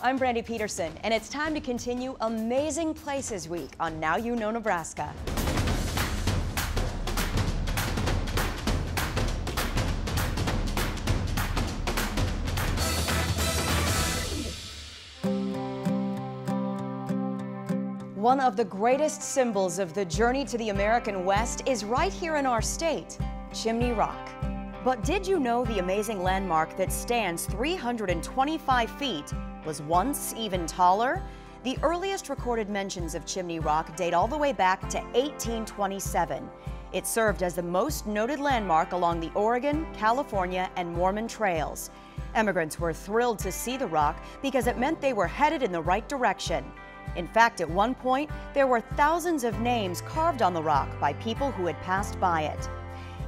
I'm Brandy Peterson, and it's time to continue Amazing Places Week on Now You Know Nebraska. One of the greatest symbols of the journey to the American West is right here in our state, Chimney Rock. But did you know the amazing landmark that stands 325 feet was once even taller? The earliest recorded mentions of Chimney Rock date all the way back to 1827. It served as the most noted landmark along the Oregon, California, and Mormon trails. Emigrants were thrilled to see the rock because it meant they were headed in the right direction. In fact, at one point, there were thousands of names carved on the rock by people who had passed by it.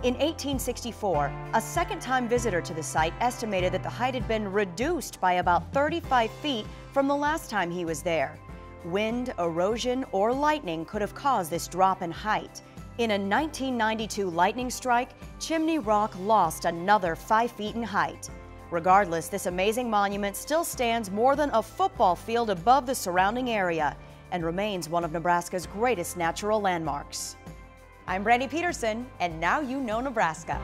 In 1864, a second time visitor to the site estimated that the height had been reduced by about 35 feet from the last time he was there. Wind, erosion, or lightning could have caused this drop in height. In a 1992 lightning strike, Chimney Rock lost another 5 feet in height. Regardless, this amazing monument still stands more than a football field above the surrounding area and remains one of Nebraska's greatest natural landmarks. I'm Brandy Peterson, and now you know Nebraska.